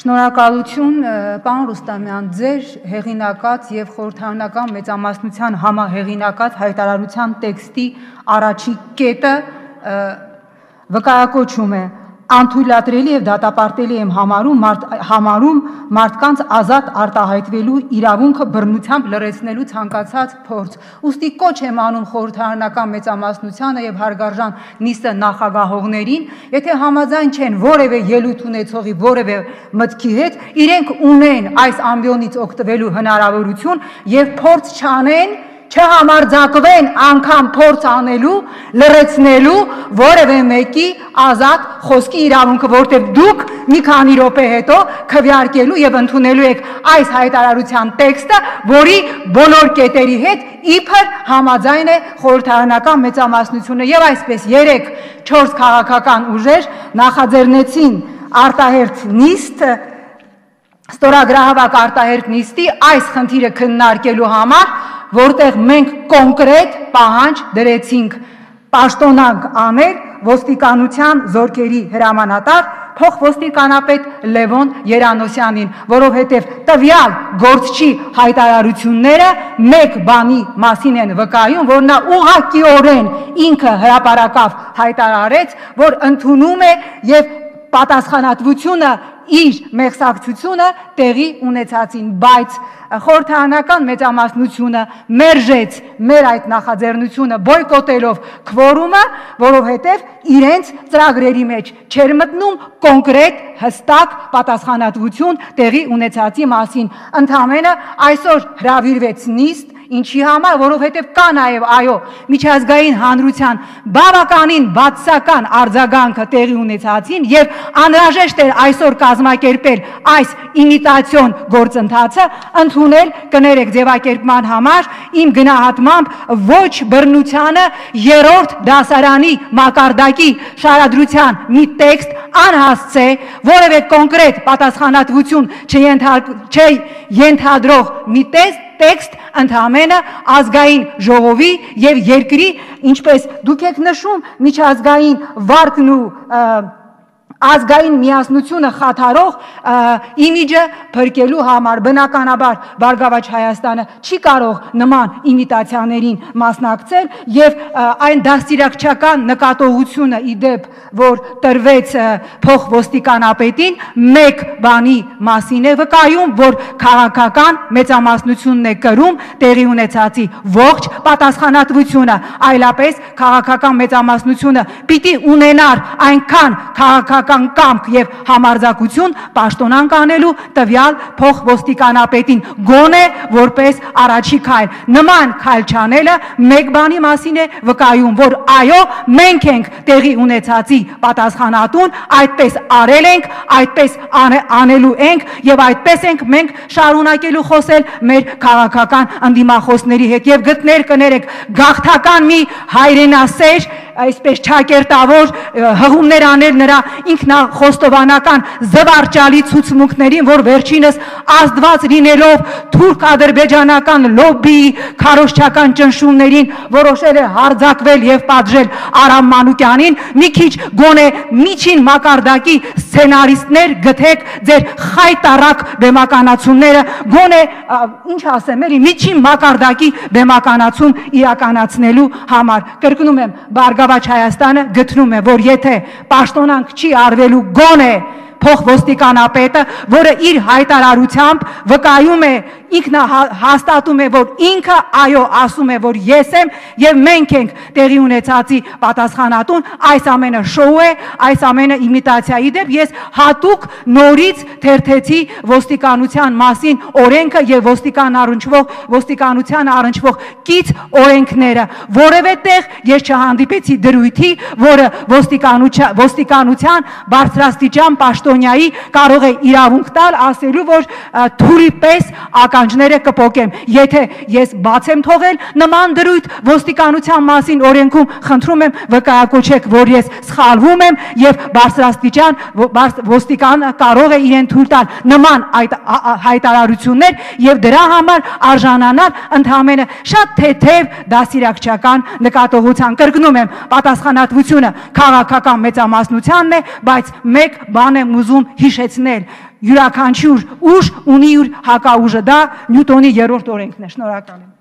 Շնորհակալություն, պարոն Ռուստամյան, ձեր հեղինակած եւ խորհրդարանական մեծամասնության համահեղինակած հայտարարության տեքստի առաջի կետը վկայակոչում է անթույլատրելի եւ դատապարտելի եմ համարում մարդ, համարում մարդկանց ազատ արտահայտվելու իրավունքը բռնությամբ լրացնելու ցանկացած փորձ։ Ոստի կոչ եմ անում խորհրդարանական մեծամասնությանը եւ հարգարժան նիստը նախագահողներին, եթե համաձայն չեն որևէ ելույթ ունեցողի որևէ մտքի հետ, իրենք ունեն այս ամբիոնից օգտվելու հնարավորություն եւ փորձ չանեն չհամարձակվեն անգամ փորձ անելու, լրացնելու որևէ մեկի ազատ խոսքի իրավունքը, որտեղ դուք մի քանի րոպե հետո քվեարկելու եւ ընդունելու եք այս հայտարարության տեքստը, որի բոլոր կետերի հետ իբր համաձայն է խորհրդարանական մեծամասնությունը եւ այսպես 3-4 քաղաքական ուժեր նախաձեռնեցին արտահերթ նիստ ստորագրահավաք արտահերթ նիստի այս խնդիրը քննարկելու համար որտեղ մենք կոնկրետ պահանջ դրեցինք պաշտոնանք անել ոստիկանության զորքերի հրամանատար փոխոստիկանապետ Լևոն Երանոսյանին, որովհետև տվյալ գործչի հայտարարությունները մեկ բանի մասին են վկայում, որ նա ուղղակիորեն ինքը հրաապարակավ հայտարարեց, որ ընդունում է եւ պատասխանատվությունը իր մեղսակցությունը տեղի ունեցածին, բայց խորհրդարանական մեծամասնությունը մերժեց մեր այդ նախաձեռնությունը բոյկոտելով քվորումը, որովհետև իրենց ծրագրերի մեջ չեր մտնում կոնկրետ հստակ պատասխանատվություն տեղի ունեցածի մասին։ Ընդհանրապես այսօր հravirվեց նիստ Ինչի համար, որովհետև կա նաև այո, միջազգային հանրության բավականին բացական արձագանքը տեղի ունեցածին եւ անհրաժեշտ էր այսօր կազմակերպել այս իմիտացիոն գործընթացը, ընդունել կներեք ձևակերպման համար իմ գնահատմամբ ոչ բռնությանը երրորդ դասարանի մակարդակի շարադրության մի տեքստ անհասցե որևէ կոնկրետ պատասխանատվություն չենթադրող մի տեքստ տեքստ ընդհանրապես ազգային ժողովի եւ երկրի, ինչպես դուք եք նշում, միջազգային վարկն ու ազգային միասնությունը խաթարող իմիջը փրկելու համար բնականաբար Բարգավաճ Հայաստանը չի կարող նման իմիտացիաներին մասնակցել եւ այն դաստիարակչական նկատողությունը իդեպ որ տրվեց փող ոստիկանապետին մեկ բանի մասին է վկայում որ քաղաքական մեծամասնությունն է կրում տեղի ունեցածի ողջ պատասխանատվությունը այլապես քաղաքական մեծամասնությունը պիտի ունենար այնքան քաղաքական քաղաքական կամք եւ համարձակություն պաշտոնանկ անելու տվյալ փող ոստիկանապետին գոնե որպես առաջի քայլ նման քայլ չանելը մեկ բանի մասին է վկայում որ այո մենք ենք տեղի ունեցածի պատասխանատուն այդպես արել ենք այդպես անելու ենք եւ այդպես ենք մենք շարունակելու խոսել մեր քաղաքական անդիմախոսների հետ եւ գտներ կներեք գաղթական մի հայրենասեր այսպես ճակերտավոր հղումներ անել նրա ինքնախոստովանական զվարճալի ցուցմունքներին, որ վերջինս ազդված լինելով թուրք-ադրբեջանական լոբբիի քարոշչական ճնշումներին որոշել է հարձակվել եւ պատժել Արամ Մանուկյանին, մի քիչ գոնե միջին մակարդակի սցենարիստներ գթեք ձեր խայտարակ բեմականացումները, գոնե ինչ ասեմ, էլի միջին մակարդակի բեմականացում իրականացնելու համար։ Կրկնում եմ, Բարգավ Գավաճ Հայաստանը գտնում է, որ եթե պաշտոնանք չի արվելու գոնե փոխոստիկանապետը, որը իր հայտարարությամբ վկայում է ինքնա հաստատում է, որ ինքը այո ասում է, որ ես եմ եւ մենք ենք տեղի ունեցածի պատասխանատուն, այս ամենը շոու է, այս ամենը իմիտացիա է։ Դեպ ես հատուկ նորից թերթեցի ոստիկանության մասին օրենքը եւ ոստիկան առնչվող ոստիկանության առնչվող կից օրենքները, որևէ տեղ ես չհանդիպեցի դրույթի, որը ոստիկանության ոստիկանության բարձրաստիճան պաշտոնյայի կարող է իրավունք տալ ասելու, որ թուրի պես ակա ականջները կփոկեմ։ Եթե ես բաց եմ թողել նման դրույթ ոստիկանության մասին օրենքում, խնդրում եմ վկայակոչեք, որ ես սխալվում եմ եւ բարձրաստիճան ոստիկանը կարող է իրեն թույլ տալ նման այդ հայտարարություններ եւ դրա համար արժանանալ ընդհանրապես շատ թեթև դասիրակչական նկատողության կրկնում եմ պատասխանատվությունը քաղաքական մեծամասնությանն է բայց մեկ բան եմ ուզում հիշեցնել յուրաքանչյուր ուժ ունի իր հակաուժը դա նյուտոնի երրորդ օրենքն է շնորհակալ եմ